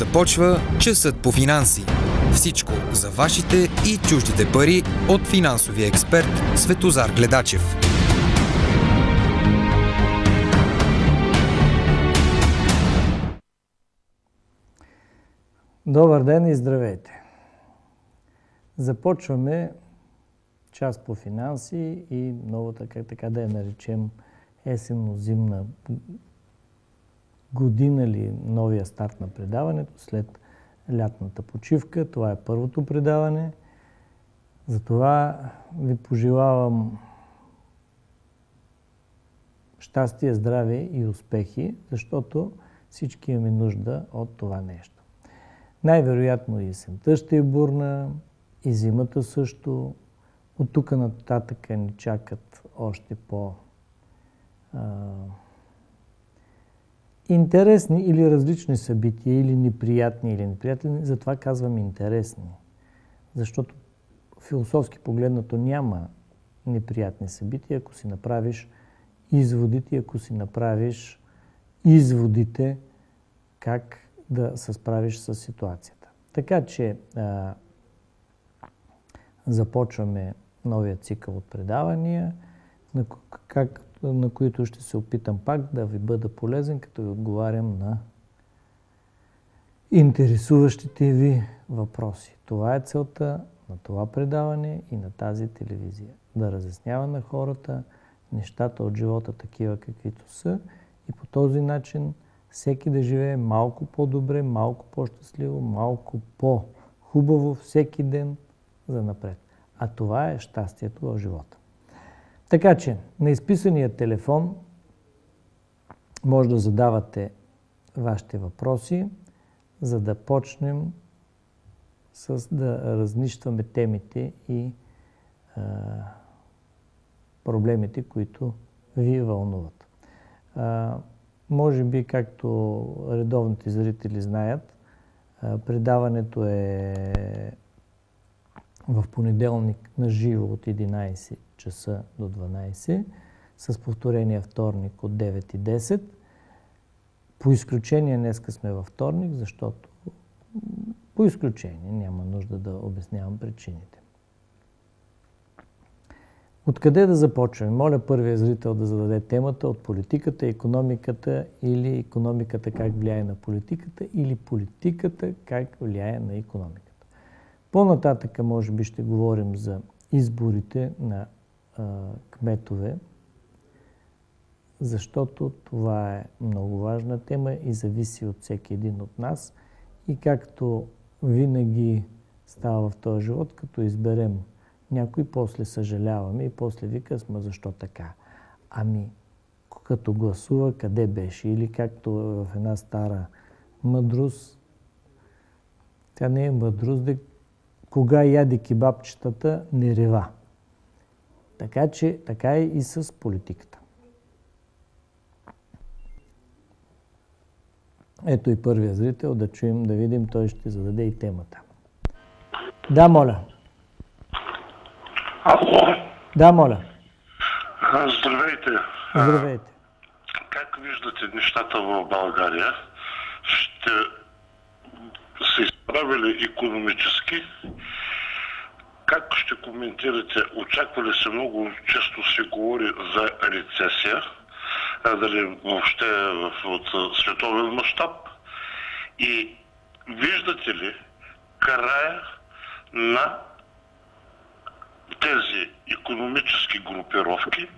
Започва часът по финанси. Всичко за вашите и чуждите пари от финансовия експерт Светозар Гледачев. Добър ден и здравейте! Започваме част по финанси и новата, как така да я наречем, есенно-зимна година ли новия старт на предаването след лятната почивка. Това е първото предаване. Затова ви пожелавам щастие, здраве и успехи, защото всички имаме нужда от това нещо. Най-вероятно и есента ще е бурна, и зимата също. От тук нататък ни чакат още по- интересни или различни събития, или неприятни, или неприятни, затова казвам интересни. Защото философски погледнато няма неприятни събития, ако си направиш изводите, ако си направиш изводите как да се справиш с ситуацията. Така че а, започваме новия цикъл от предавания, на как на които ще се опитам пак да ви бъда полезен, като ви отговарям на интересуващите ви въпроси. Това е целта на това предаване и на тази телевизия. Да разяснява на хората нещата от живота такива каквито са и по този начин всеки да живее малко по-добре, малко по-щастливо, малко по-хубаво всеки ден за напред. А това е щастието в живота. Така че на изписания телефон може да задавате вашите въпроси, за да почнем с да разнищваме темите и а, проблемите, които ви вълнуват. А, може би, както редовните зрители знаят, а, предаването е в понеделник на живо от 11 часа до 12, с повторение вторник от 9 и 10. По изключение днеска сме във вторник, защото по изключение няма нужда да обяснявам причините. Откъде да започваме? Моля първия зрител да зададе темата от политиката, економиката или економиката как влияе на политиката или политиката как влияе на економиката. По-нататъка може би ще говорим за изборите на кметове, защото това е много важна тема и зависи от всеки един от нас. И както винаги става в този живот, като изберем някой, после съжаляваме и после вика сме защо така. Ами, като гласува, къде беше? Или както в една стара мъдрост, тя не е мъдрост, де кога яде кебабчетата, не рева. Така че така е и с политиката. Ето и първия зрител, да чуем, да видим, той ще зададе и темата. Да, моля. Алло. Да, моля. Здравейте. Здравейте. Как виждате нещата в България? Ще се изправили економически как ще коментирате? Очаква ли се много често се говори за рецесия, а дали въобще от световен мащаб? И виждате ли края на тези економически групировки,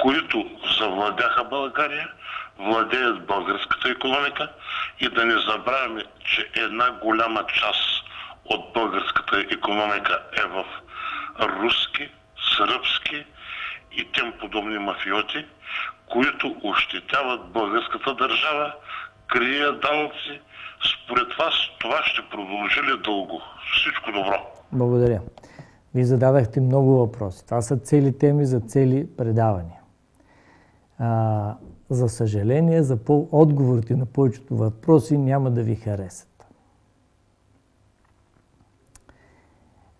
които завладяха България, владеят българската економика и да не забравяме, че една голяма част от българската економика е в руски, сръбски и тем подобни мафиоти, които ощетяват българската държава, крият данъци. Според вас това ще продължи ли дълго? Всичко добро. Благодаря. Вие зададахте много въпроси. Това са цели теми за цели предавания. А, за съжаление, за по- отговорите на повечето въпроси няма да ви харесат.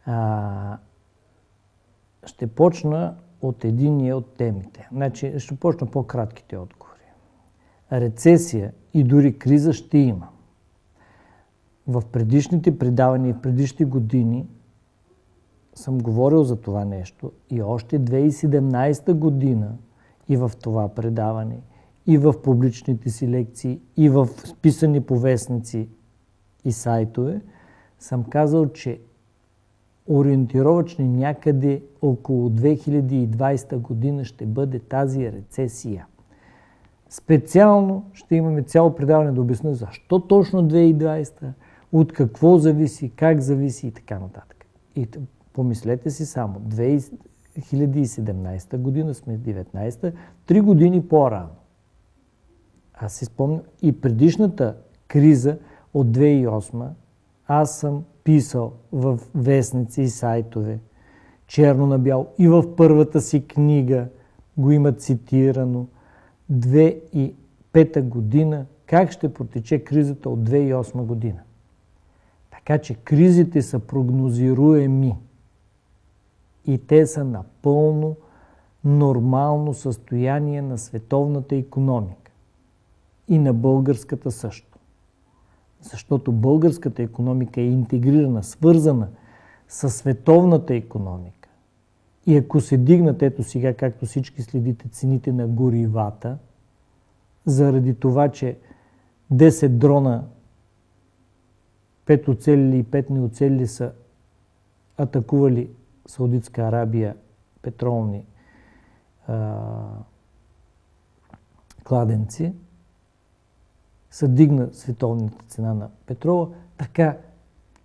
А, ще почна от единия от темите. Значи, ще почна по-кратките отговори. Рецесия и дори криза ще има. В предишните предавания в предишните години съм говорил за това нещо и още 2017 година и в това предаване, и в публичните си лекции, и в списани повестници и сайтове, съм казал, че ориентировачни някъде около 2020 година ще бъде тази рецесия. Специално ще имаме цяло предаване да обясня защо точно 2020, от какво зависи, как зависи и така нататък. И помислете си само, 2017 година сме 19 три години по-рано. Аз си спомням и предишната криза от 2008 аз съм писал в вестници и сайтове, черно на бяло. И в първата си книга го има цитирано. 2005 година. Как ще протече кризата от 2008 година. Така че кризите са прогнозируеми. И те са напълно нормално състояние на световната економика и на българската също. Защото българската економика е интегрирана, свързана с световната економика. И ако се дигнат, ето сега, както всички следите, цените на горивата, заради това, че 10 дрона, 5 оцелили и 5 неоцелили са атакували Саудитска Арабия петролни а, кладенци, се дигна световната цена на петрола, така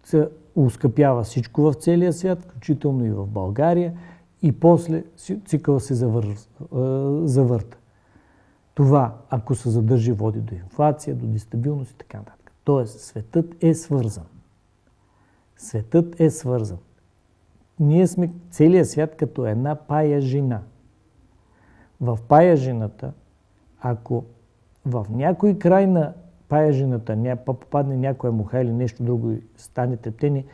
се ускъпява всичко в целия свят, включително и в България, и после цикъл се завър... завърта. Това, ако се задържи, води до инфлация, до дестабилност и така нататък. Тоест, светът е свързан. Светът е свързан. Ние сме целият свят като една пая жена. В пая жената, ако в някой край на паяжината ня, попадне някоя муха или нещо друго и стане трептение,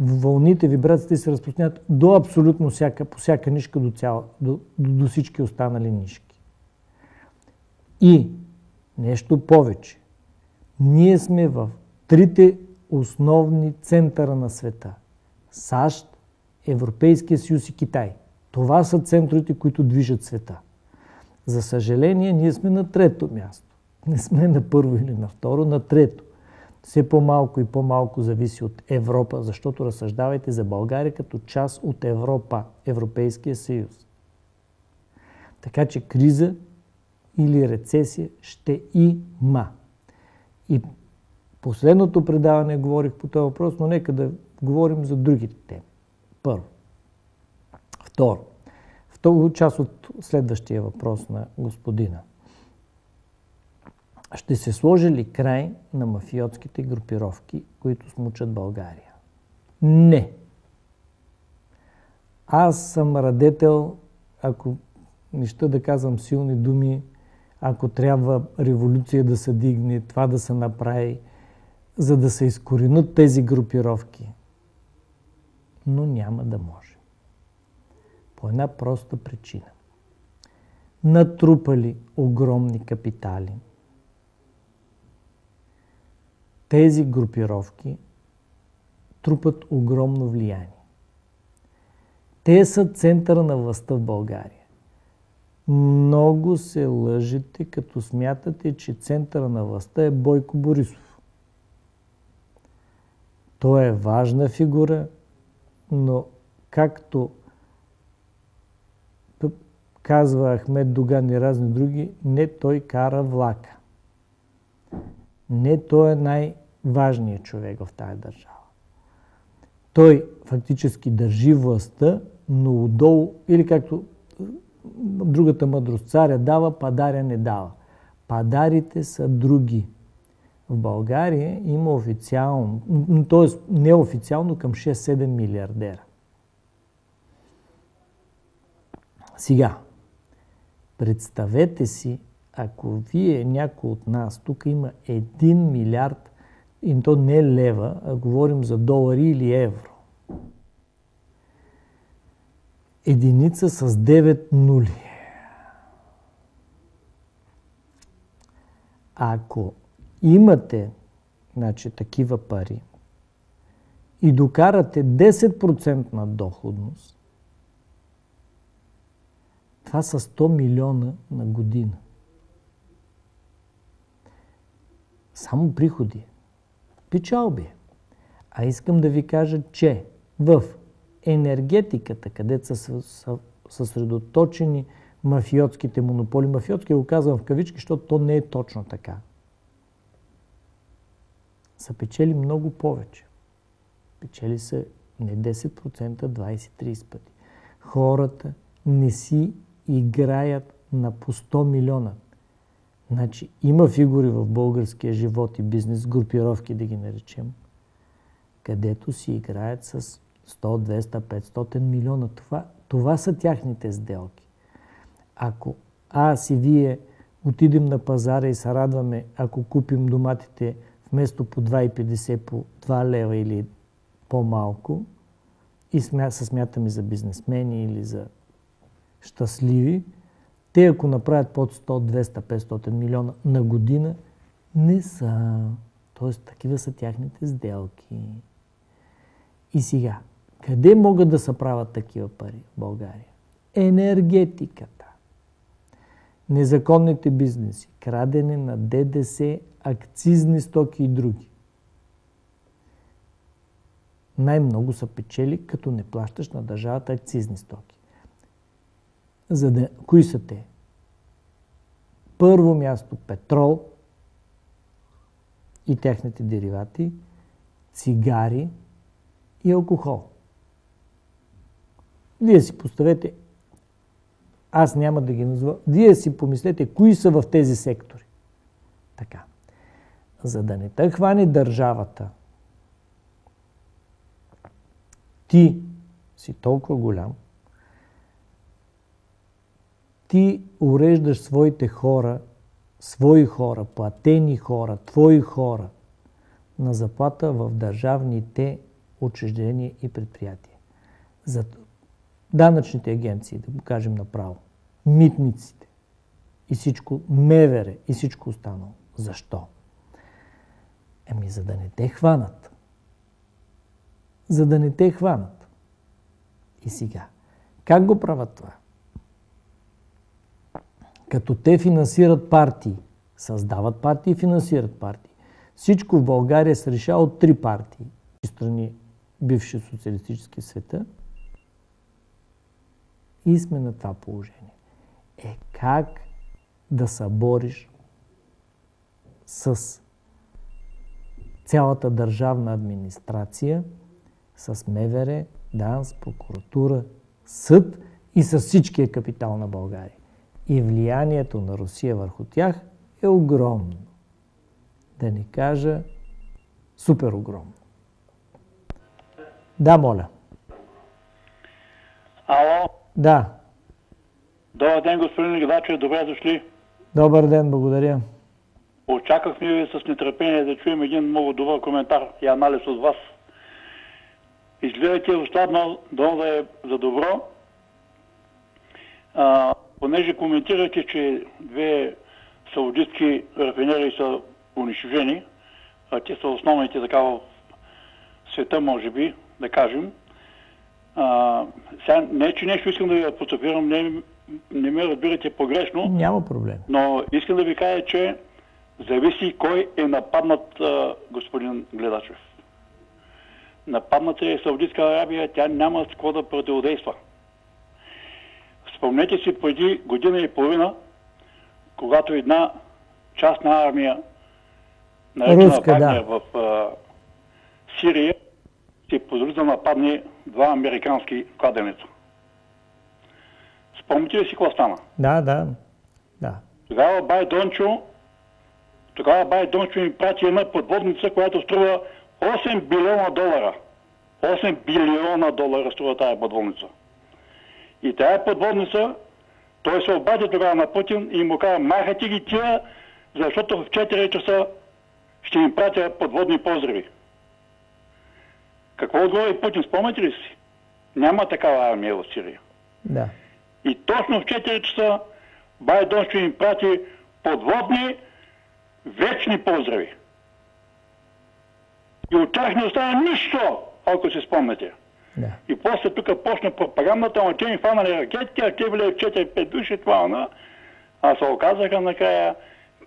вълните, вибрациите се разпространят до абсолютно всяка, по всяка нишка до, цяла, до, до, до всички останали нишки. И нещо повече. Ние сме в трите основни центъра на света. САЩ, Европейския съюз и Китай. Това са центровете, които движат света. За съжаление, ние сме на трето място. Не сме на първо или на второ, на трето. Все по-малко и по-малко зависи от Европа, защото разсъждавайте за България като част от Европа, Европейския съюз. Така че криза или рецесия ще има. И последното предаване говорих по този въпрос, но нека да говорим за другите теми. Първо. Второ. Второ част от следващия въпрос на господина – ще се сложи ли край на мафиотските групировки, които смучат България? Не. Аз съм радетел, ако не ще да казвам силни думи, ако трябва революция да се дигне, това да се направи, за да се изкоренят тези групировки. Но няма да може. По една проста причина. Натрупали огромни капитали – тези групировки трупат огромно влияние. Те са центъра на властта в България. Много се лъжите, като смятате, че центъра на властта е Бойко Борисов. Той е важна фигура, но както казва Ахмед Доган и разни други, не той кара влака. Не той е най-важният човек в тази държава. Той фактически държи властта, но отдолу, или както другата мъдрост, царя дава, падаря не дава. Падарите са други. В България има официално, т.е. неофициално към 6-7 милиардера. Сега, представете си ако вие, някой от нас, тук има 1 милиард, и то не лева, а говорим за долари или евро. Единица с 9 нули. Ако имате значи такива пари, и докарате 10% на доходност, това са 100 милиона на година. Само приходи. Печалби. А искам да ви кажа, че в енергетиката, където са съсредоточени мафиотските монополи, мафиотски го казвам в кавички, защото то не е точно така, са печели много повече. Печели са не 10%, 20-30 пъти. Хората не си играят на по 100 милиона. Значи има фигури в българския живот и бизнес, групировки да ги наречем, където си играят с 100, 200, 500 милиона. Това, това са тяхните сделки. Ако аз и вие отидем на пазара и се радваме, ако купим доматите вместо по 2,50 по 2 лева или по-малко и се смятаме за бизнесмени или за щастливи, те ако направят под 100, 200, 500 милиона на година, не са. Тоест, такива са тяхните сделки. И сега, къде могат да се правят такива пари в България? Енергетиката. Незаконните бизнеси, крадене на ДДС, акцизни стоки и други. Най-много са печели, като не плащаш на държавата акцизни стоки. За да... Кои са те? Първо място петрол и техните деривати, цигари и алкохол. Вие си поставете, аз няма да ги назва, вие си помислете кои са в тези сектори. Така. За да не те хване държавата, ти си толкова голям, ти уреждаш своите хора, свои хора, платени хора, твои хора на заплата в държавните учреждения и предприятия. За данъчните агенции, да го кажем направо, митниците и всичко, мевере и всичко останало. Защо? Еми, за да не те хванат. За да не те хванат. И сега, как го правят това? Като те финансират партии, създават партии и финансират партии. Всичко в България се решава от три партии. Страни бивши социалистически света. И сме на това положение. Е как да събориш с цялата държавна администрация, с МВР, ДАНС, прокуратура, съд и с всичкия капитал на България. И влиянието на Русия върху тях е огромно. Да не кажа супер огромно. Да, моля. Ало? Да. Добър ден, господин Гидачев. Добре дошли. Добър ден, благодаря. Очаквахме ви с нетърпение да чуем един много добър коментар и анализ от вас. Изгледайте остатно, долу да е за добро. А, понеже коментирате, че две саудитски рафинери са унищожени, а те са основните така в света, може би, да кажем. А, сега, не, че нещо искам да ви апострофирам, не, не ме разбирате погрешно. Няма проблем. Но искам да ви кажа, че зависи кой е нападнат а, господин Гледачев. Нападната е Саудитска Арабия, тя няма с какво да противодейства. Спомнете си преди година и половина, когато една частна армия, наречена Руска, Вагнер да. в а, Сирия, си позволи да нападне два американски кладенеца. Спомните ли си какво стана? Да, да. Да. Тогава Бай Дончо, тогава Бай Дончо им прати една подводница, която струва 8 билиона долара. 8 билиона долара струва тази подводница. И тая подводница, той се обади тогава на Путин и му каза, махайте ги тия, защото в 4 часа ще им пратя подводни поздрави. Какво отговори Путин? Спомняте ли си? Няма такава армия в Сирия. Да. И точно в 4 часа Байдон ще им прати подводни вечни поздрави. И от тях не остана нищо, ако се спомняте. Да. И после тук почна пропагандата, ама те ни фанали ракетите, а те били 4-5 души, това, она. А се оказаха накрая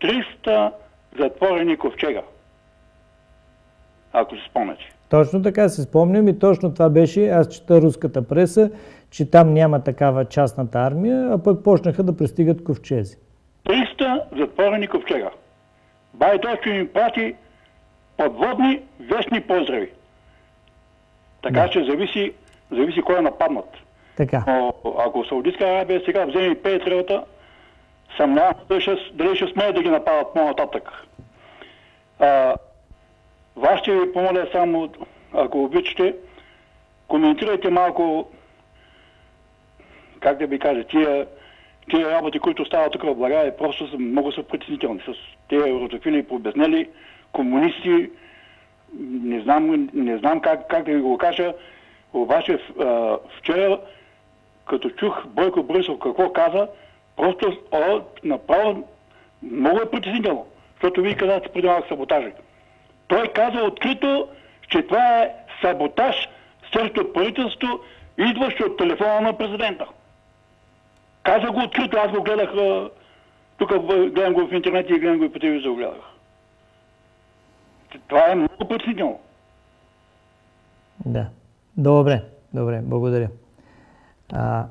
300 затворени ковчега. Ако се спомняте. Точно така се спомням и точно това беше, аз чета руската преса, че там няма такава частната армия, а пък почнаха да пристигат ковчези. 300 затворени ковчега. Байдочо им прати подводни вестни поздрави. Така Да. че зависи, зависи кой е нападнат. Така. Но ако Саудитска Арабия сега вземе Петриота, съмнявам дали ще, дали ще смеят да ги нападат по-нататък. А, вас ще ви помоля само, ако обичате, коментирайте малко, как да ви кажа, тия, тия работи, които стават тук в България, просто са, много са притеснителни. С тези русофили, побезнели, комунисти, не знам, не знам как, как да ви го кажа, обаче а, вчера, като чух Бойко Борисов какво каза, просто о, направо много е притеснително. Защото вие казахте преди малко саботажи. Той каза открито, че това е саботаж срещу правителството, идващо от телефона на президента. Каза го открито, аз го гледах, тук гледам го в интернет и гледам го и по телевизор гледах. Това е много притеснително. Да. Добре, добре, благодаря. А,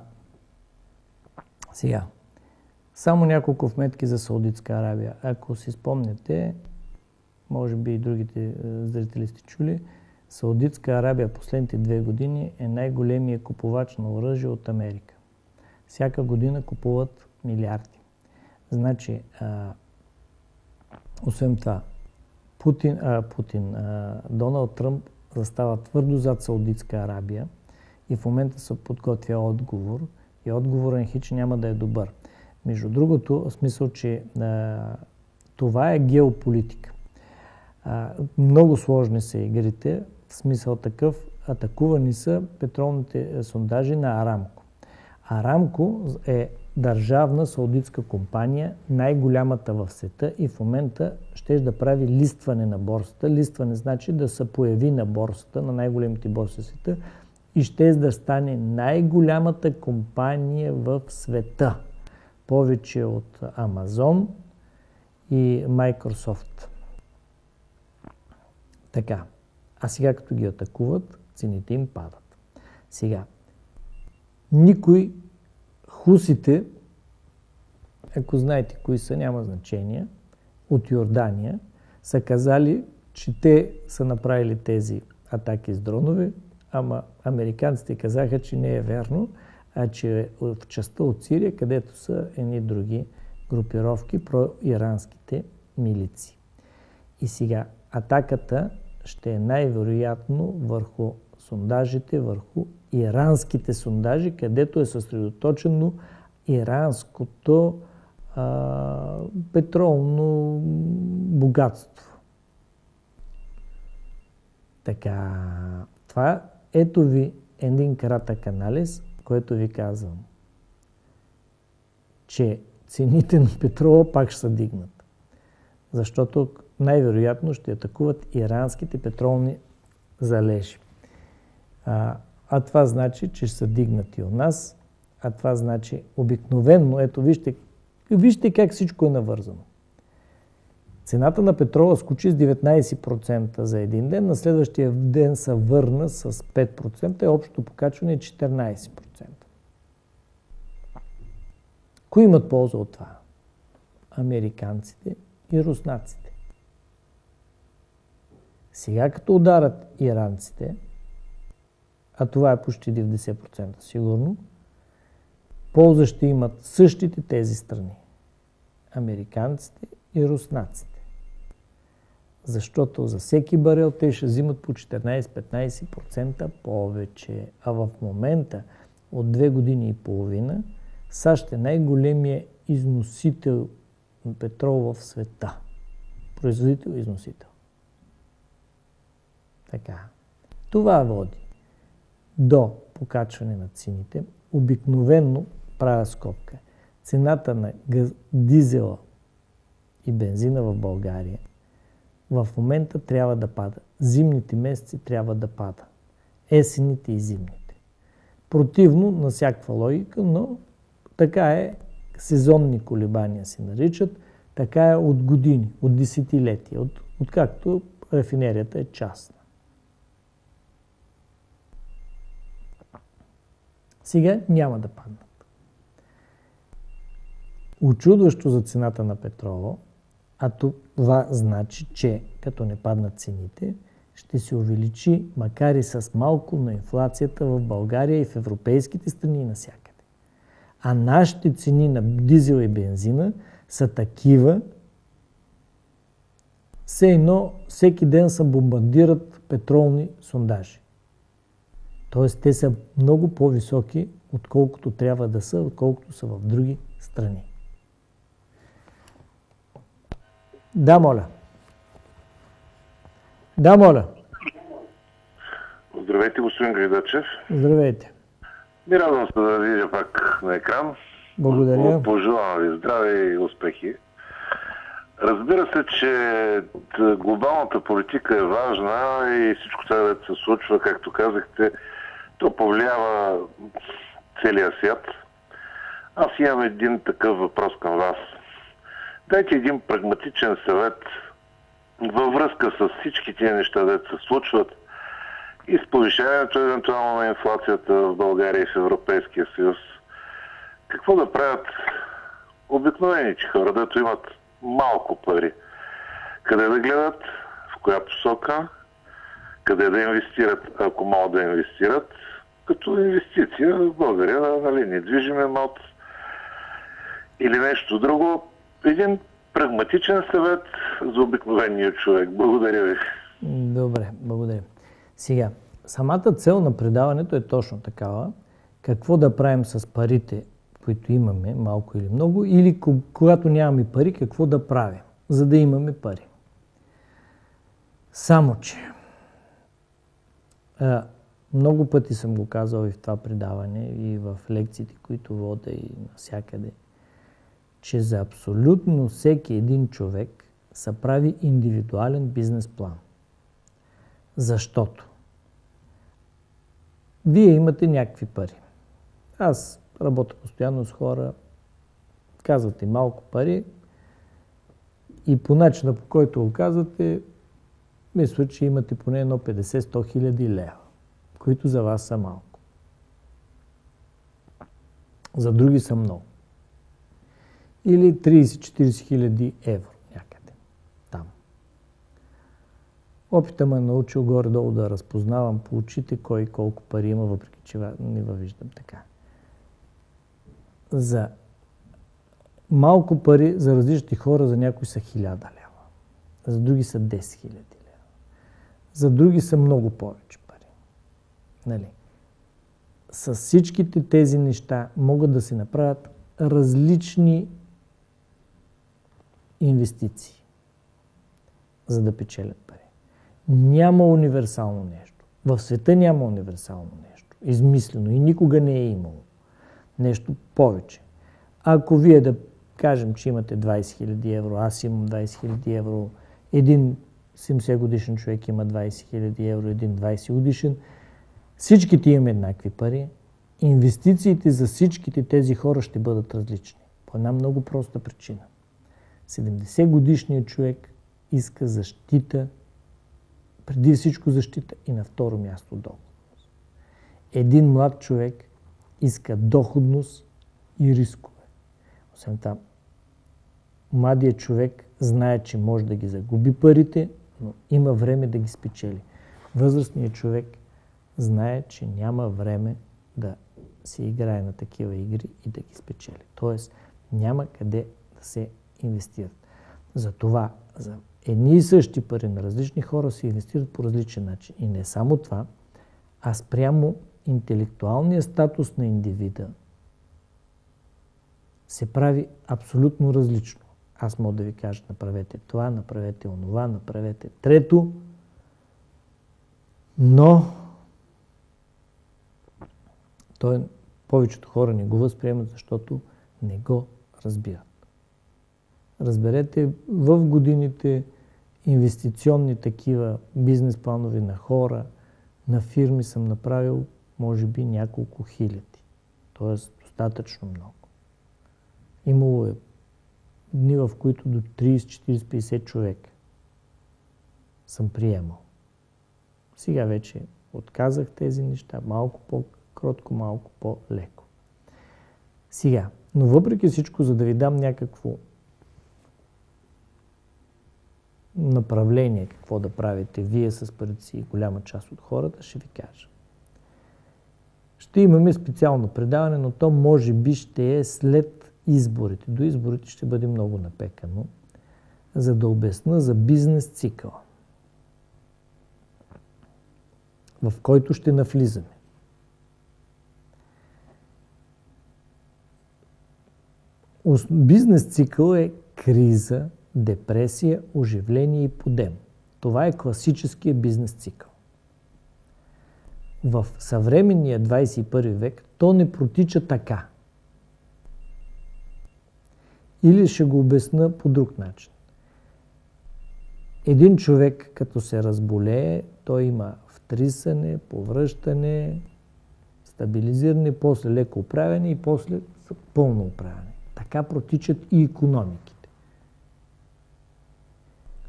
сега, само няколко вметки за Саудитска Арабия. Ако си спомняте, може би и другите е, зрители сте чули, Саудитска Арабия последните две години е най-големия купувач на оръжие от Америка. Всяка година купуват милиарди. Значи, а, освен това, Путин, а, Путин а, Доналд Тръмп застава твърдо зад Саудитска Арабия и в момента се подготвя отговор и отговорът е хич няма да е добър. Между другото, в смисъл, че а, това е геополитика. А, много сложни са игрите, в смисъл такъв, атакувани са петролните сондажи на Арамко. Арамко е държавна саудитска компания, най-голямата в света и в момента ще да прави листване на борсата. Листване значи да се появи на борсата, на най-големите борси в света и ще да стане най-голямата компания в света. Повече от Амазон и Microsoft. Така. А сега като ги атакуват, цените им падат. Сега, никой хусите, ако знаете кои са, няма значение, от Йордания, са казали, че те са направили тези атаки с дронове, ама американците казаха, че не е вярно, а че в частта от Сирия, където са едни други групировки, про-иранските милици. И сега атаката ще е най-вероятно върху сондажите, върху иранските сондажи, където е съсредоточено иранското а, петролно богатство. Така, това ето ви един кратък анализ, който ви казвам, че цените на петрола пак ще се дигнат. Защото най-вероятно ще атакуват иранските петролни залежи. А, а това значи, че ще са дигнати у нас, а това значи обикновенно, ето вижте, вижте как всичко е навързано. Цената на петрола скочи с 19% за един ден, на следващия ден се върна с 5% и общото покачване е 14%. Кои имат полза от това? Американците и руснаците. Сега като ударат иранците, а това е почти 90% сигурно, полза ще имат същите тези страни. Американците и руснаците. Защото за всеки барел те ще взимат по 14-15% повече. А в момента от две години и половина САЩ е най-големия износител на петрол в света. Производител и износител. Така. Това води до покачване на цените. Обикновенно правя скобка. Цената на газ, дизела и бензина в България в момента трябва да пада. Зимните месеци трябва да пада. Есените и зимните. Противно на всякаква логика, но така е. Сезонни колебания се наричат. Така е от години, от десетилетия, от, откакто рафинерията е частна. Сега няма да паднат. Очудващо за цената на петрола, а това значи, че като не паднат цените, ще се увеличи, макар и с малко, на инфлацията в България и в европейските страни и навсякъде. А нашите цени на дизел и бензина са такива, все едно всеки ден се бомбардират петролни сондажи. Тоест те са много по-високи, отколкото трябва да са, отколкото са в други страни. Да, моля. Да, моля. Здравейте, господин Гайдачев. Здравейте. Ми радвам се да видя пак на екран. Благодаря. Пожелавам ви здраве и успехи. Разбира се, че глобалната политика е важна и всичко това да се случва, както казахте, то повлиява целия свят. Аз имам един такъв въпрос към вас. Дайте един прагматичен съвет във връзка с всички тези неща, да се случват и с повишаването евентуално на инфлацията в България и в Европейския съюз. Какво да правят обикновените хора, дето имат малко пари? Къде да гледат, в коя посока, къде да инвестират, ако могат да инвестират, като инвестиция в България, нали, недвижим имот или нещо друго. Един прагматичен съвет за обикновения човек. Благодаря ви. Добре, благодаря. Сега, самата цел на предаването е точно такава. Какво да правим с парите, които имаме, малко или много, или когато нямаме пари, какво да правим, за да имаме пари. Само, че много пъти съм го казал и в това предаване, и в лекциите, които вода и навсякъде, че за абсолютно всеки един човек се прави индивидуален бизнес план. Защото вие имате някакви пари. Аз работя постоянно с хора, казвате малко пари и по начина по който го казвате, мисля, че имате поне едно 50-100 хиляди лева, които за вас са малко. За други са много. Или 30-40 хиляди евро някъде. Там. Опита ме е научил горе-долу да разпознавам по очите кой колко пари има, въпреки че не въвиждам така. За малко пари за различни хора, за някои са 1000 лева. За други са 10 хиляди лева. За други са много повече пари. Нали? С всичките тези неща могат да се направят различни инвестиции, за да печелят пари. Няма универсално нещо. В света няма универсално нещо. Измислено и никога не е имало. Нещо повече. Ако вие да кажем, че имате 20 000 евро, аз имам 20 000 евро, един 70 годишен човек има 20 000 евро, един 20 годишен, всичките имаме еднакви пари, инвестициите за всичките тези хора ще бъдат различни. По една много проста причина. 70 годишният човек иска защита, преди всичко защита и на второ място доходност. Един млад човек иска доходност и рискове. Освен това, младият човек знае, че може да ги загуби парите, но има време да ги спечели. Възрастният човек знае, че няма време да се играе на такива игри и да ги спечели. Тоест, няма къде да се инвестират. Затова за едни и същи пари на различни хора се инвестират по различен начин. И не само това, а спрямо интелектуалния статус на индивида се прави абсолютно различно. Аз мога да ви кажа, направете това, направете онова, направете трето, но той, повечето хора не го възприемат, защото не го разбират разберете, в годините инвестиционни такива бизнес планове на хора, на фирми съм направил може би няколко хиляди. Тоест достатъчно много. Имало е дни, в които до 30, 40, 50 човека съм приемал. Сега вече отказах тези неща, малко по-кротко, малко по-леко. Сега, но въпреки всичко, за да ви дам някакво направление, какво да правите вие с парите си и голяма част от хората, ще ви кажа. Ще имаме специално предаване, но то може би ще е след изборите. До изборите ще бъде много напекано, за да обясна за бизнес цикъла, в който ще навлизаме. Бизнес цикъл е криза, депресия, оживление и подем. Това е класическия бизнес цикъл. В съвременния 21 век то не протича така. Или ще го обясна по друг начин. Един човек, като се разболее, той има втрисане, повръщане, стабилизиране, после леко оправяне и после пълно оправяне. Така протичат и економиките.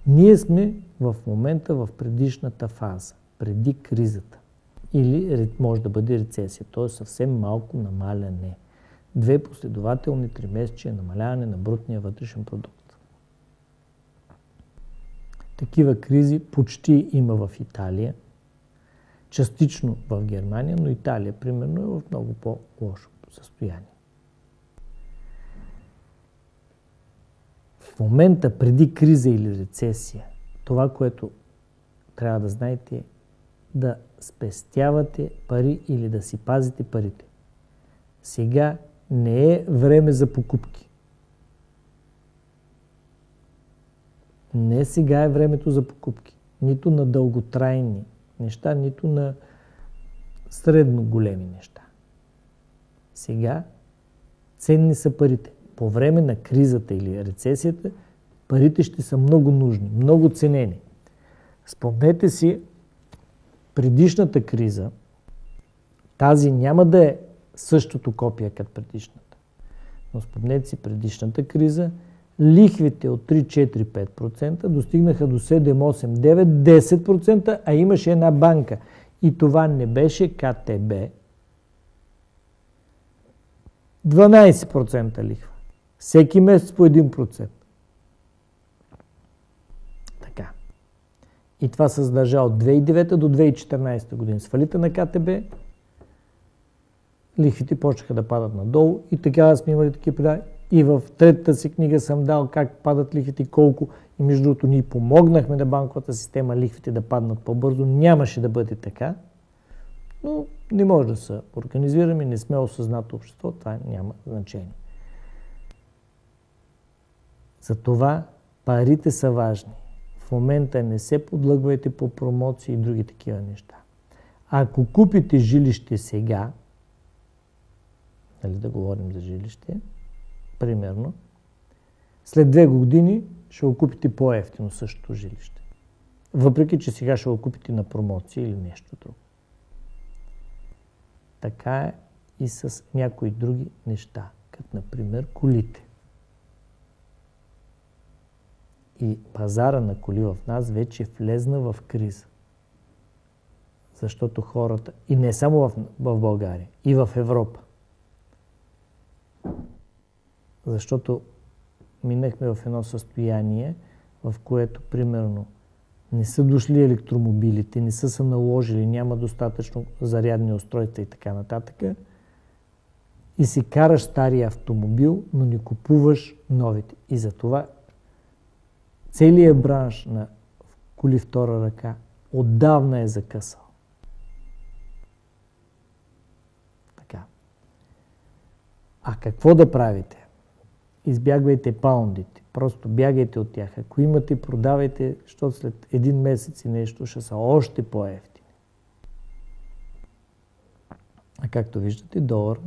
Ние сме в момента в предишната фаза, преди кризата. Или може да бъде рецесия, т.е. съвсем малко намаляне. Две последователни тримесечия намаляване на брутния вътрешен продукт. Такива кризи почти има в Италия, частично в Германия, но Италия, примерно, е в много по-лошо състояние. В момента преди криза или рецесия, това, което трябва да знаете е да спестявате пари или да си пазите парите. Сега не е време за покупки. Не сега е времето за покупки. Нито на дълготрайни неща, нито на средно големи неща. Сега ценни са парите по време на кризата или рецесията, парите ще са много нужни, много ценени. Спомнете си предишната криза, тази няма да е същото копия като предишната. Но спомнете си предишната криза, лихвите от 3-4-5% достигнаха до 7-8-9-10%, а имаше една банка. И това не беше КТБ. 12% лихва. Всеки месец по 1%. Така. И това се задържа от 2009 до 2014 година. С фалита на КТБ лихвите почнаха да падат надолу и така сме имали такива предави. И в третата си книга съм дал как падат лихвите колко. И между другото ние помогнахме на банковата система лихвите да паднат по-бързо. Нямаше да бъде така. Но не може да се организираме, не сме осъзнато общество, това няма значение. Затова парите са важни. В момента не се подлъгвайте по промоции и други такива неща. Ако купите жилище сега, нали да говорим за жилище, примерно, след две години ще го купите по-ефтино същото жилище. Въпреки, че сега ще го купите на промоция или нещо друго. Така е и с някои други неща, като например колите. И пазара на коли в нас вече влезна в криза. Защото хората, и не само в, в България, и в Европа. Защото минахме в едно състояние, в което, примерно, не са дошли електромобилите, не са се наложили, няма достатъчно зарядни устройства и така нататък. И си караш стария автомобил, но не купуваш новите. И затова целият бранш на коли втора ръка отдавна е закъсал. Така. А какво да правите? Избягвайте паундите. Просто бягайте от тях. Ако имате, продавайте, защото след един месец и нещо ще са още по-ефтини. А както виждате, долар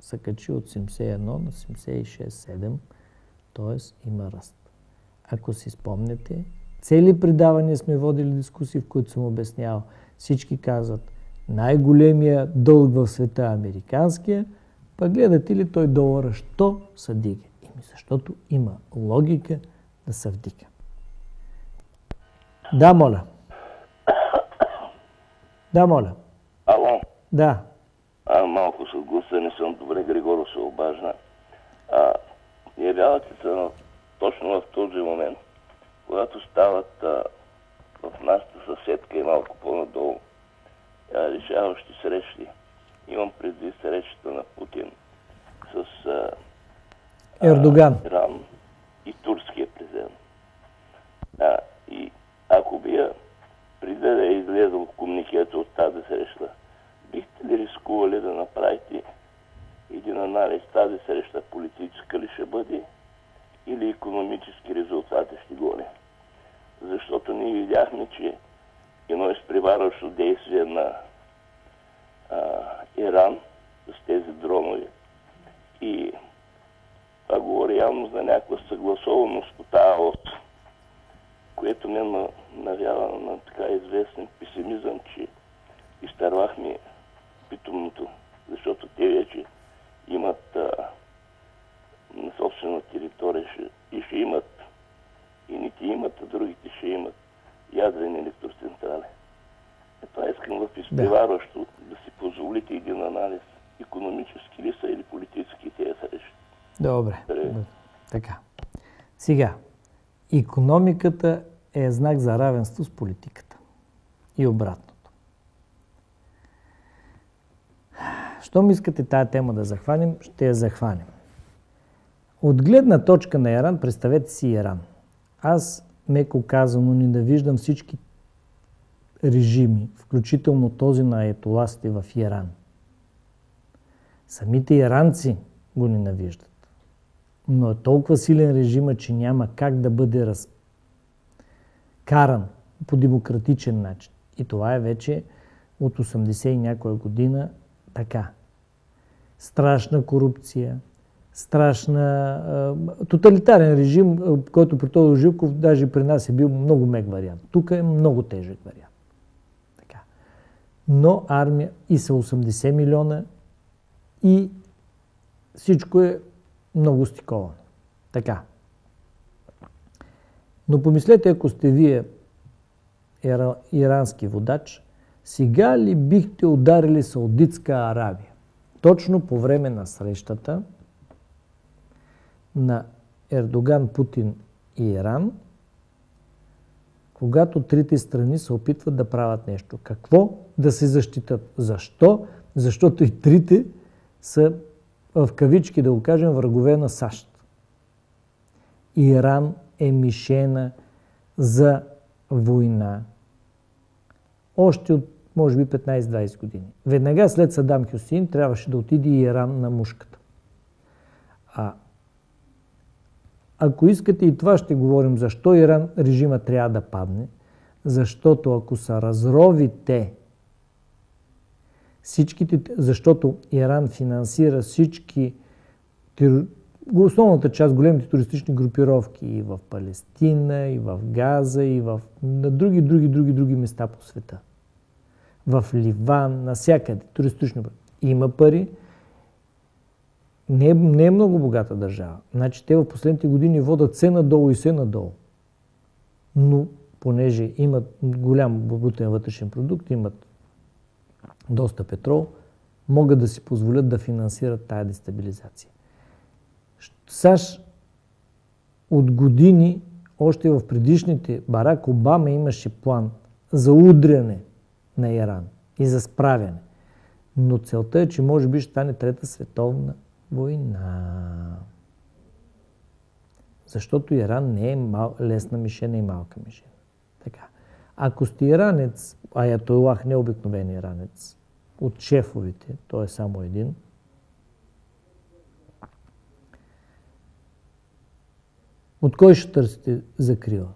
се качи от 71 на 76-7, т.е. има ръст. Ако си спомняте, Цели предавания сме водили дискусии, в които съм обяснявал. Всички казват, най-големия дълг в света е американския, пък гледате ли той долара, що се дига? Ими защото има логика да се вдига. Да, моля. Да, моля. Ало, Да. а, малко с гласа не съм добре, Григоро се обажна. А, явявате се на- точно в този момент, когато стават а, в нашата съседка и малко по-надолу решаващи срещи. Имам предвид срещата на Путин с а, Ердоган. Иран и турския президент. А, и ако вие преди да е излезъл комуникето от тази среща, бихте ли рискували да направите един анализ тази среща политическа ли ще бъде или економически резултати ще гони? Защото ние видяхме, че едно изпреварващо действие на а, Иран с тези дронове и това говори явно за някаква съгласованост по тази ос, което ме на- навява на така известен песимизъм, че изтървахме питомното, защото те вече имат а, на собствена територия ще, и ще имат, и не ти имат, а другите ще имат ядрени електроцентрали. Е, това искам в изпреварващо да си позволите един анализ. Економически ли са или политически тези срещи? Добре. Добре. Така. Сега, економиката е знак за равенство с политиката. И обратното. Щом искате тая тема да захванем, ще я захванем. От гледна точка на Иран, представете си Иран. Аз, меко казано, ненавиждам всички режими, включително този на етоласите в Иран. Самите иранци го ненавиждат. Но е толкова силен режима, че няма как да бъде разкаран по демократичен начин. И това е вече от 80 и някоя година така. Страшна корупция, страшна... а, тоталитарен режим, който при Тодор Живков даже при нас е бил много мек вариант. Тук е много тежък вариант. Но армия и са 80 милиона и всичко е много стиковано. Така. Но помислете, ако сте вие ира- ирански водач, сега ли бихте ударили Саудитска Арабия? Точно по време на срещата на Ердоган, Путин и Иран, когато трите страни се опитват да правят нещо. Какво? Да се защитат. Защо? Защото и трите са в кавички, да го кажем, врагове на САЩ. Иран е мишена за война още от, може би, 15-20 години. Веднага след Садам Хюсин трябваше да отиде и Иран на мушката. А ако искате и това ще говорим, защо Иран режима трябва да падне, защото ако са разровите всичките, защото Иран финансира всички основната част, големите туристични групировки и в Палестина, и в Газа, и в на други, други, други, други места по света. В Ливан, навсякъде, туристично. Има пари. Не е, не е много богата държава. Значи те в последните години водат се надолу и се надолу. Но понеже имат голям брутен вътрешен продукт, имат доста петрол, могат да си позволят да финансират тая дестабилизация. САЩ от години, още в предишните, Барак Обама имаше план за удряне на Иран и за справяне. Но целта е, че може би ще стане Трета световна война. Защото Иран не е мал, лесна мишена и малка мишена. Така. Ако сте иранец, Аятолах не е обикновен иранец, от шефовите, той е само един, от кой ще търсите закрила?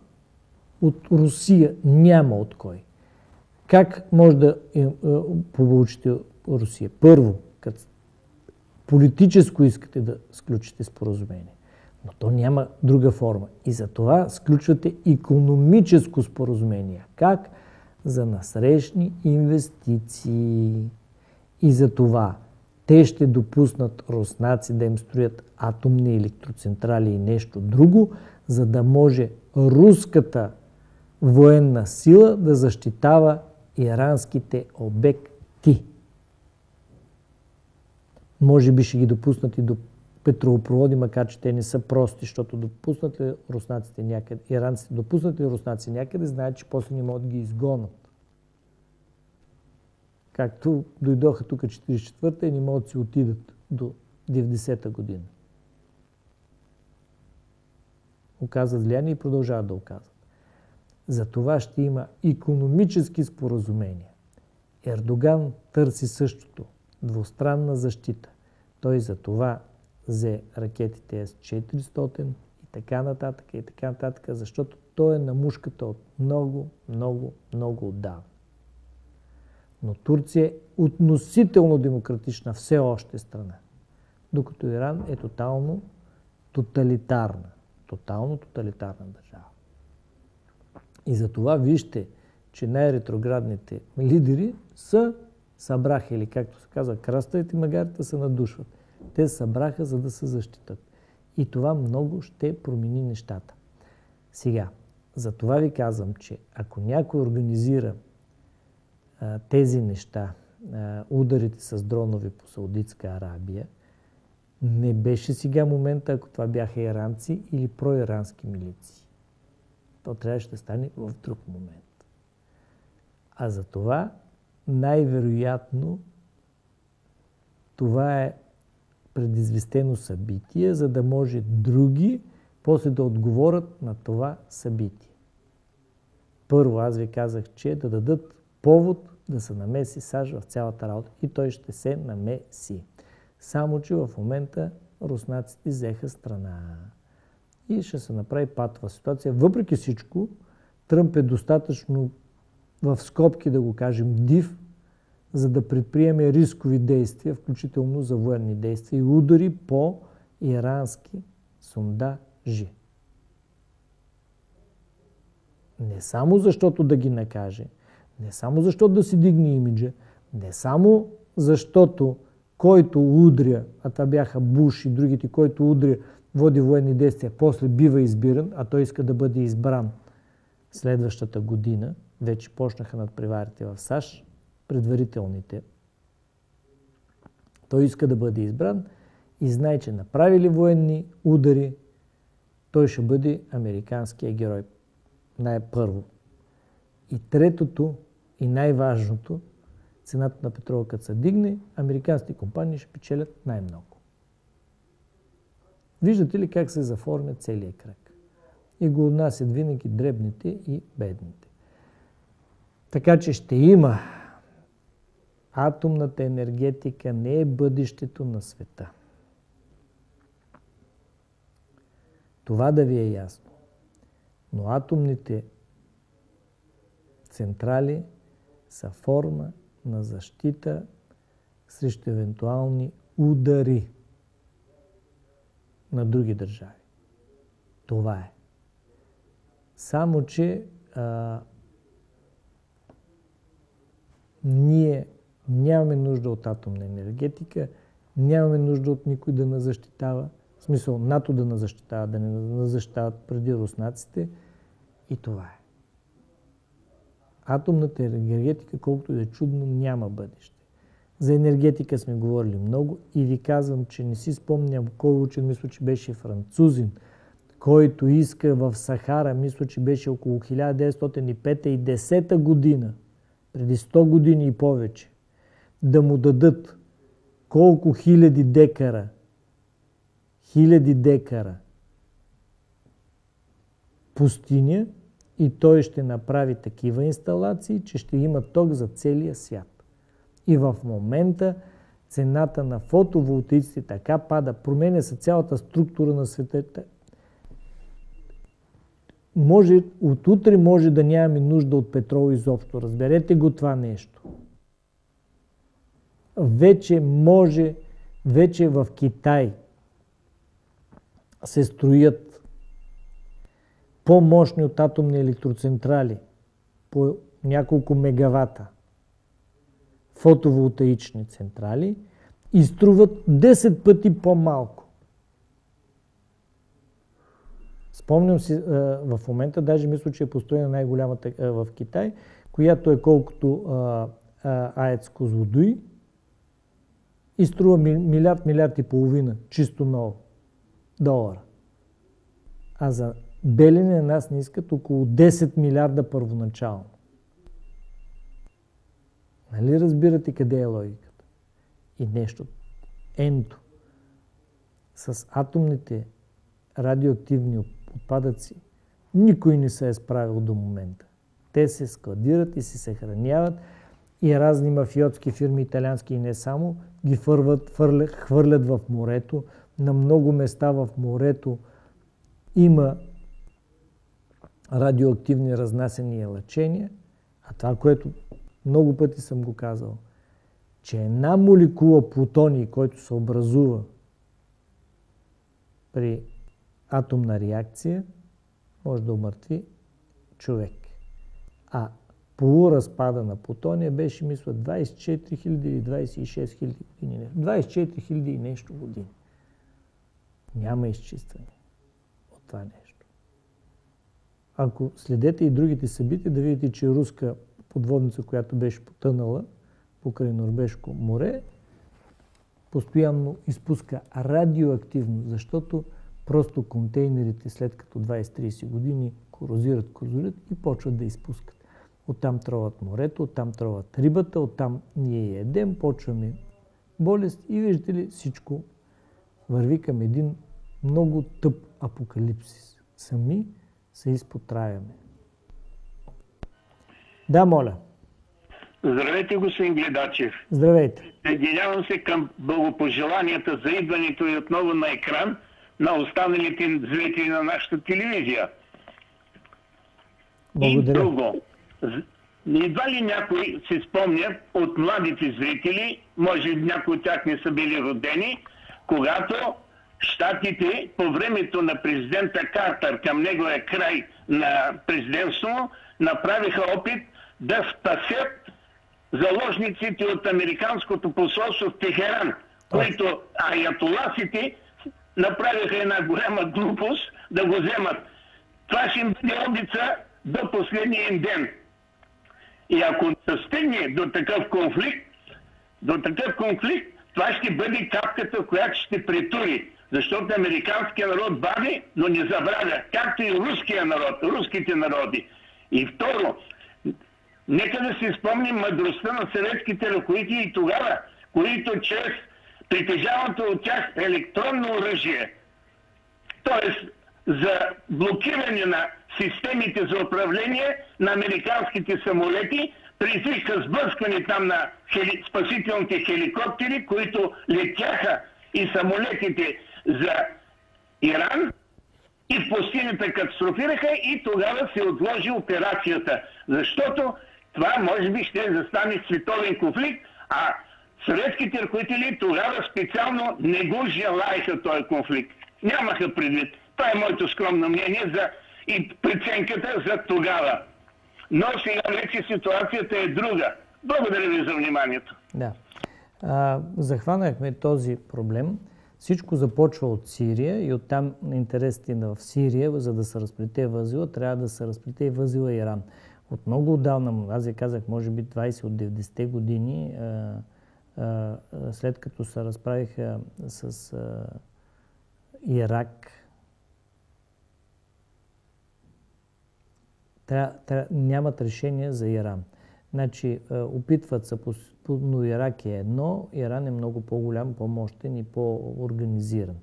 От Русия няма от кой. Как може да е, е, получите Русия? Първо, като политическо искате да сключите споразумение. Но то няма друга форма. И за това сключвате економическо споразумение. Как? За насрещни инвестиции. И за това те ще допуснат руснаци да им строят атомни електроцентрали и нещо друго, за да може руската военна сила да защитава иранските обекти. Може би ще ги допуснат и до петролопроводи, макар че те не са прости, защото допуснат ли руснаците някъде, иранците допуснат ли руснаци някъде, знаят, че после не могат да ги изгонат. Както дойдоха тук 44-та и не могат да си отидат до 90-та година. Оказват влияние и продължават да оказват. За това ще има економически споразумения. Ердоган търси същото. Двустранна защита. Той за това взе ракетите С-400 и така нататък и така нататък, защото той е на мушката от много, много, много отдавна. Но Турция е относително демократична все още страна, докато Иран е тотално тоталитарна. Тотално тоталитарна държава. И за това вижте, че най-ретроградните лидери са събраха, или както се казва, краставите магарите се надушват. Те събраха, за да се защитат. И това много ще промени нещата. Сега, за това ви казвам, че ако някой организира а, тези неща, а, ударите с дронове по Саудитска Арабия, не беше сега момента, ако това бяха иранци или проирански милиции. То трябваше да стане в друг момент. А за това най-вероятно това е предизвестено събитие, за да може други после да отговорят на това събитие. Първо, аз ви казах, че да дадат повод да се намеси САЩ в цялата работа. И той ще се намеси. Само, че в момента руснаците взеха страна. И ще се направи патова ситуация. Въпреки всичко, Тръмп е достатъчно в скобки, да го кажем, див, за да предприеме рискови действия, включително за военни действия и удари по ирански сондажи. Не само защото да ги накаже, не само защото да си дигне имиджа, не само защото който удря, а това бяха Буш и другите, който удря, води военни действия, после бива избиран, а той иска да бъде избран следващата година, вече почнаха над преварите в САЩ, предварителните. Той иска да бъде избран и знае, че направи ли военни удари, той ще бъде американския герой. Най-първо. И третото и най-важното, цената на петрола като се дигне, американските компании ще печелят най-много. Виждате ли как се заформя целият кръг? И го отнасят винаги дребните и бедните. Така че ще има атомната енергетика не е бъдещето на света. Това да ви е ясно. Но атомните централи са форма на защита срещу евентуални удари на други държави. Това е. Само, че а, ние Нямаме нужда от атомна енергетика, нямаме нужда от никой да нас защитава, в смисъл НАТО да нас защитава, да не нас защитават преди руснаците и това е. Атомната енергетика, колкото да е чудно, няма бъдеще. За енергетика сме говорили много и ви казвам, че не си спомням кой учен, мисля, че беше французин, който иска в Сахара, мисля, че беше около 1905 и 10 година, преди 100 години и повече, да му дадат колко хиляди декара, хиляди декара пустиня и той ще направи такива инсталации, че ще има ток за целия свят. И в момента цената на фотоволтаиците така пада, променя се цялата структура на света. Може, от може да нямаме нужда от петрол изобщо. Разберете го това нещо вече може, вече в Китай се строят по-мощни от атомни електроцентрали по няколко мегавата фотоволтаични централи и струват 10 пъти по-малко. Спомням си, в момента даже мисля, че е построена най-голямата в Китай, която е колкото АЕЦ Козлодуй и струва милиард, милиард и половина, чисто ново долара. А за Белене нас не искат около 10 милиарда първоначално. Нали разбирате къде е логиката? И нещо. Енто. С атомните радиоактивни отпадъци никой не се е справил до момента. Те се складират и се съхраняват и разни мафиотски фирми, италиански и не само, ги фърват, фърлят, хвърлят в морето. На много места в морето има радиоактивни разнасени лъчения, а това, което много пъти съм го казал, че една молекула плутоний, който се образува при атомна реакция, може да умъртви човек. А полуразпада на плутония беше, мисля, 24 000 или 26 000 години. 24 000 и нещо години. Няма изчистване от това нещо. Ако следете и другите събития, да видите, че руска подводница, която беше потънала покрай Норбежко море, постоянно изпуска радиоактивно, защото просто контейнерите след като 20-30 години корозират, корозират и почват да изпускат. Оттам троват морето, оттам троват рибата, оттам ние едем, почваме болест и виждате ли всичко върви към един много тъп апокалипсис. Сами се изпотравяме. Да, моля. Здравейте, господин Гледачев. Здравейте. Съединявам се към благопожеланията за идването и отново на екран на останалите зрители на нашата телевизия. Благодаря. И друго. Едва ли някой се спомня от младите зрители, може би някои от тях не са били родени, когато Штатите по времето на президента Картер към неговия край на президентство направиха опит да спасят заложниците от Американското посолство в Техеран, които аятоласите направиха една голяма глупост да го вземат. Това ще им бъде обица до последния им ден. И ако се стигне до такъв конфликт, до такъв конфликт, това ще бъде капката, която ще претури. Защото американският народ бави, но не забравя, както и руския народ, руските народи. И второ, нека да си спомним мъдростта на съветските ръководители и тогава, които чрез притежаването от тях електронно оръжие, т.е. за блокиране на системите за управление на американските самолети, предизвика сблъскване там на хели... спасителните хеликоптери, които летяха и самолетите за Иран и в пустинята катастрофираха и тогава се отложи операцията. Защото това може би ще застане световен конфликт, а съветските ръководители тогава специално не го желаяха този конфликт. Нямаха предвид. Това е моето скромно мнение за и преценката за тогава. Но сега вече ситуацията е друга. Благодаря ви за вниманието. Да. А, захванахме този проблем. Всичко започва от Сирия и оттам интересите в Сирия, за да се разплете възила, трябва да се разплете и възила Иран. От много отдавна, аз ви казах, може би 20 от 90-те години, а, след като се разправиха с Ирак, тря, тря, нямат решение за Иран. Значи, опитват се, но Ирак е едно, Иран е много по-голям, по-мощен и по-организиран.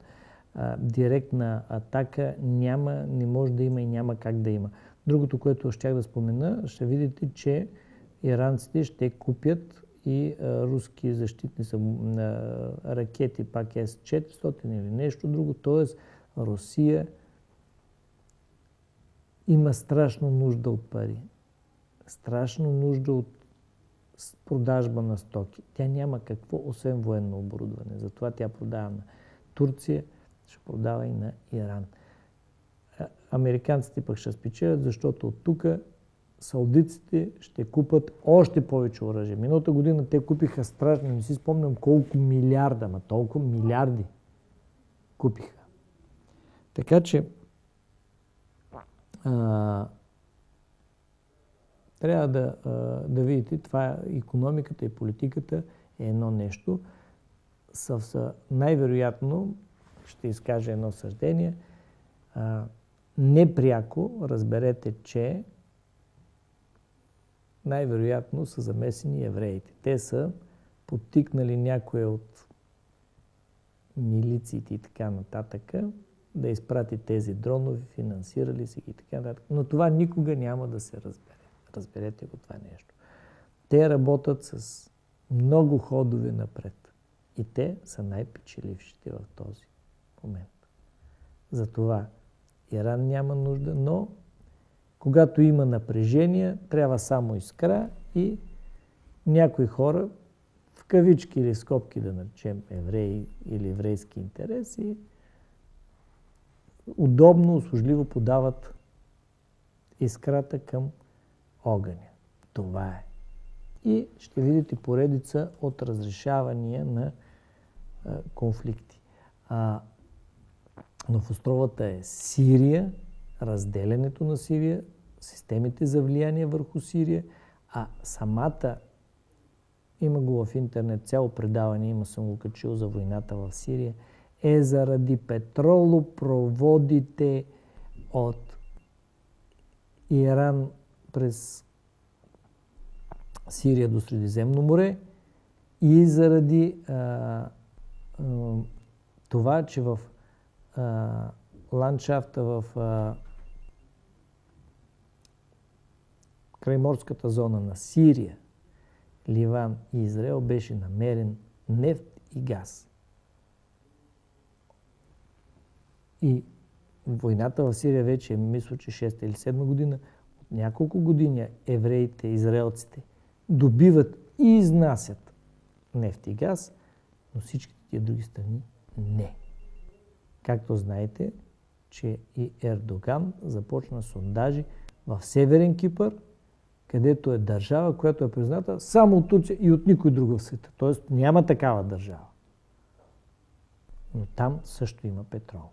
Директна атака няма, не може да има и няма как да има. Другото, което щях да спомена, ще видите, че иранците ще купят и руски защитни ракети, пак С-400 или нещо друго. Тоест, Русия има страшно нужда от пари. Страшно нужда от продажба на стоки. Тя няма какво, освен военно оборудване. Затова тя продава на Турция, ще продава и на Иран. Американците пък ще спечелят, защото от тук саудиците ще купат още повече оръжие. Миналата година те купиха страшно, не си спомням колко милиарда, ма толкова милиарди купиха. Така че а, трябва да, а, да видите, това е економиката и политиката е едно нещо. Съвса, най-вероятно, ще изкажа едно съждение, а, непряко разберете, че най-вероятно са замесени евреите. Те са подтикнали някоя от милициите и така нататък да изпрати тези дронове, финансирали си ги и така нататък. Но това никога няма да се разбере. Разберете го това нещо. Те работят с много ходове напред. И те са най-печелившите в този момент. Затова Иран няма нужда, но когато има напрежение, трябва само искра и някои хора, в кавички или скобки да наречем евреи или еврейски интереси, удобно, услужливо подават искрата към огъня. Това е. И ще видите поредица от разрешавания на а, конфликти. А, но в островата е Сирия, разделянето на Сирия, системите за влияние върху Сирия, а самата има го в интернет цяло предаване, има съм го качил за войната в Сирия, е заради петролопроводите от Иран през Сирия до Средиземно море и заради а, а, това, че в а, ландшафта в а, крайморската зона на Сирия, Ливан и Израел беше намерен нефт и газ. И войната в Сирия вече, мисля, че 6 или 7 година, от няколко години евреите, израелците добиват и изнасят нефт и газ, но всички тия други страни не. Както знаете, че и Ердоган започна сондажи в Северен Кипър, където е държава, която е призната само от Турция и от никой друг в света. Тоест няма такава държава. Но там също има петрол.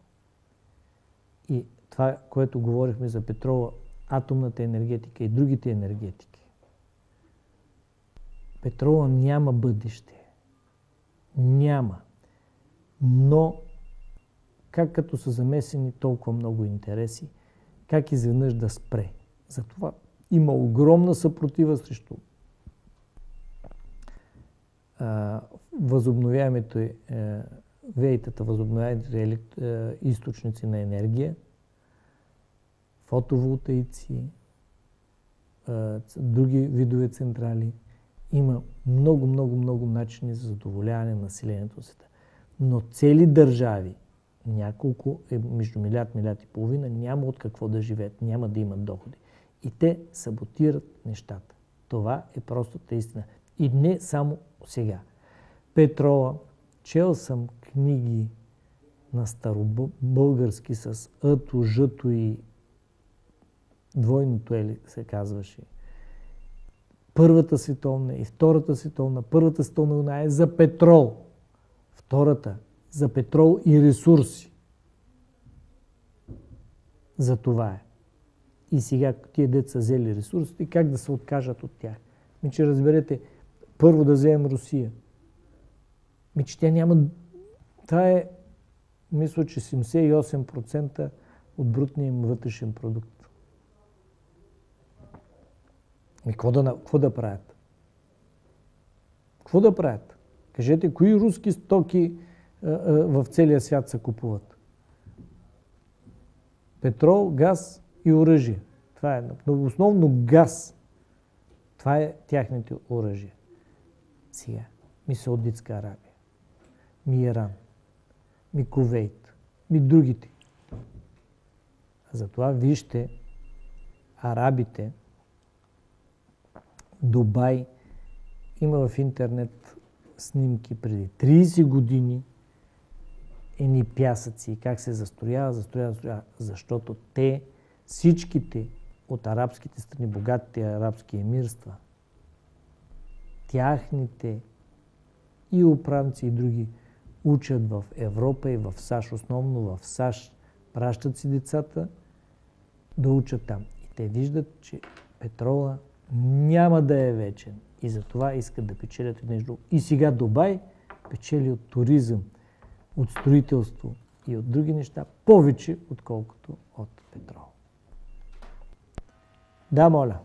И това, което говорихме за петрола, атомната енергетика и другите енергетики. Петрола няма бъдеще. Няма. Но как като са замесени толкова много интереси, как изведнъж да спре. Затова има огромна съпротива срещу а, възобновяемите е, вейтата, възобновяемите е, източници на енергия, фотоволтаици, е, други видове централи. Има много, много, много начини за задоволяване на населението света. Но цели държави, няколко, е, между милиард, милиард и половина, няма от какво да живеят, няма да имат доходи. И те саботират нещата. Това е простата истина. И не само сега. Петрола, чел съм книги на старобългарски с ъто, жъто и двойното ели се казваше. Първата световна и втората световна. Първата световна война е за петрол. Втората за петрол и ресурси. За това е. И сега тия деца взели ресурсите, как да се откажат от тях? Ми, че разберете, първо да вземем Русия. Ми, че тя няма... Това е, мисля, че 78% от брутния им вътрешен продукт. Ми, какво да, какво да правят? Какво да правят? Кажете, кои руски стоки а, а, в целия свят се купуват? Петрол, газ и оръжие. Това е но основно газ. Това е тяхните оръжия. Сега. Ми Саудитска Арабия. Ми Иран. Ми Кувейт. Ми другите. Затова вижте арабите, Дубай, има в интернет снимки преди 30 години едни пясъци, как се застроява, застроява, застроява. Защото те, всичките от арабските страни, богатите арабски емирства, тяхните и управници и други учат в Европа и в САЩ, основно в САЩ, пращат си децата да учат там. И те виждат, че петрола няма да е вечен. И затова искат да печелят нещо. И сега Дубай печели от туризъм, от строителство и от други неща повече, отколкото от петрол. Да, моля.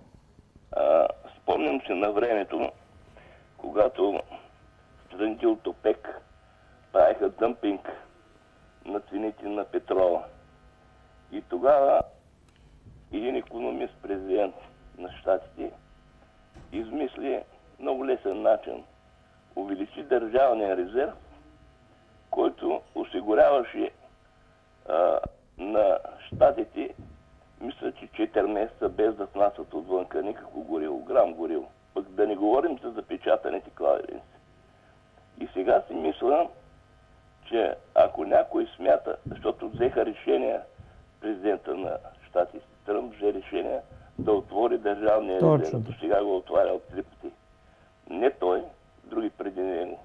А, спомням се на времето, когато страните от ОПЕК правиха дъмпинг на цените на петрола. И тогава един економист, президент на щатите, измисли много лесен начин. Увеличи държавния резерв, който осигуряваше а, на щатите, мисля, че 4 месеца без да внасят отвънка никакво горило, грам горило. Пък да не говорим за запечатаните кладенци. И сега си мисля, че ако някой смята, защото взеха решение президента на щатите, Тръмп взе решение да отвори държавния резерв. До сега го отварял три пъти. Не той, други преди него.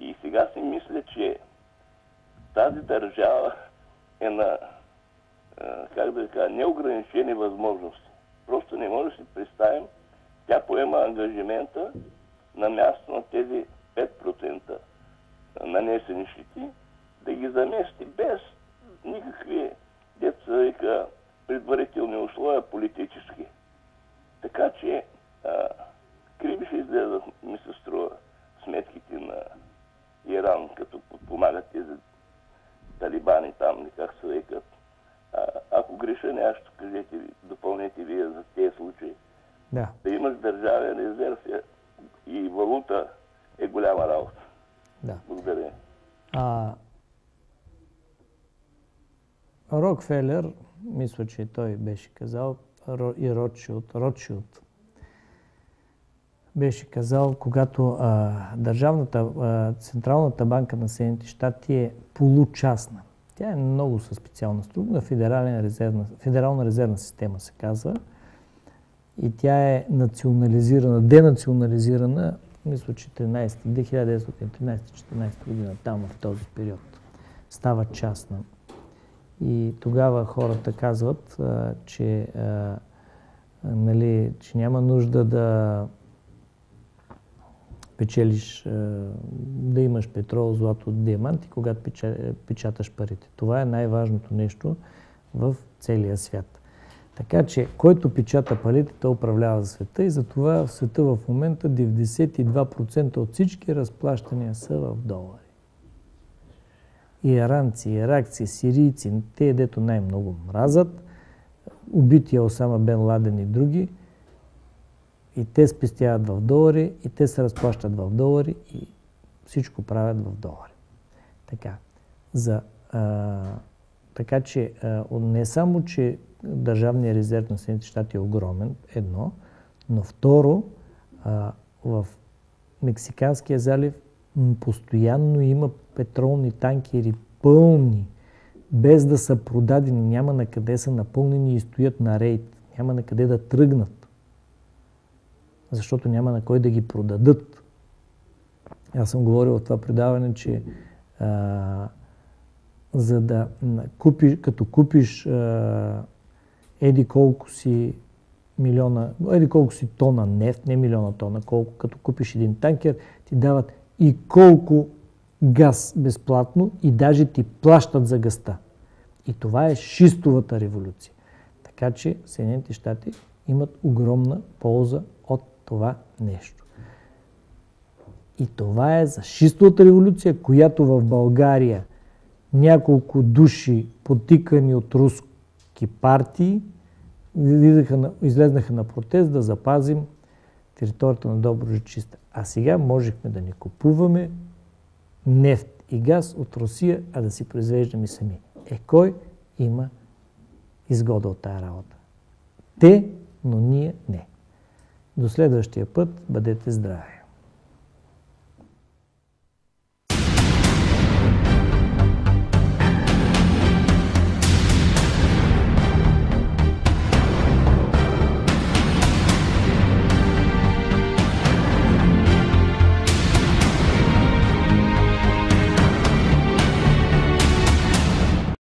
И сега си мисля, че тази държава е на, как да кажа, неограничени възможности. Просто не може да си представим, тя поема ангажимента на място на тези 5% нанесени щити, да ги замести без никакви деца, вика, предварителни условия политически. Така че а, криви ще изгледат, ми се струва, сметките на Иран, като подпомагат тези талибани там, как се викат. А, ако греша нещо, кажете, допълнете вие за тези случаи. Да. Да имаш държавен резерв и валута е голяма работа. Да. Благодаря. А, Рокфелер, мисля, че той беше казал, и Ротшилд, Ротшилд беше казал, когато а, държавната, а, Централната банка на Съединените щати е получастна. Тя е много със специална структура, федерална резервна, федерална резервна система се казва. И тя е национализирана, денационализирана, мисля, че 13, 1913-14 година, там в този период. Става частна. И тогава хората казват, а, че, а, нали, че няма нужда да печелиш, да имаш петрол, злато, диаманти, когато печаташ парите. Това е най-важното нещо в целия свят. Така че, който печата парите, той управлява света и затова в света в момента 92% от всички разплащания са в долари. Иранци, иракци, сирийци, те, дето най-много мразат, убития Осама Бен Ладен и други – и те спестяват в долари, и те се разплащат в долари, и всичко правят в долари. Така. За, а, така че а, не само, че държавният резерв на Съединените щати е огромен, едно, но второ, а, в Мексиканския залив постоянно има петролни танкери пълни, без да са продадени, няма на къде са напълнени и стоят на рейд, няма на къде да тръгнат защото няма на кой да ги продадат. Аз съм говорил в това предаване, че а, за да купиш, като купиш а, еди колко си милиона, еди колко си тона нефт, не милиона тона, колко, като купиш един танкер, ти дават и колко газ безплатно и даже ти плащат за гъста. И това е шистовата революция. Така че Съединените щати имат огромна полза това нещо. И това е за шистовата революция, която в България няколко души, потикани от руски партии, излезнаха на протест да запазим територията на Доброжи чиста. А сега можехме да не купуваме нефт и газ от Русия, а да си произвеждаме сами. Е, кой има изгода от тая работа? Те, но ние не. До следващия път бъдете здрави!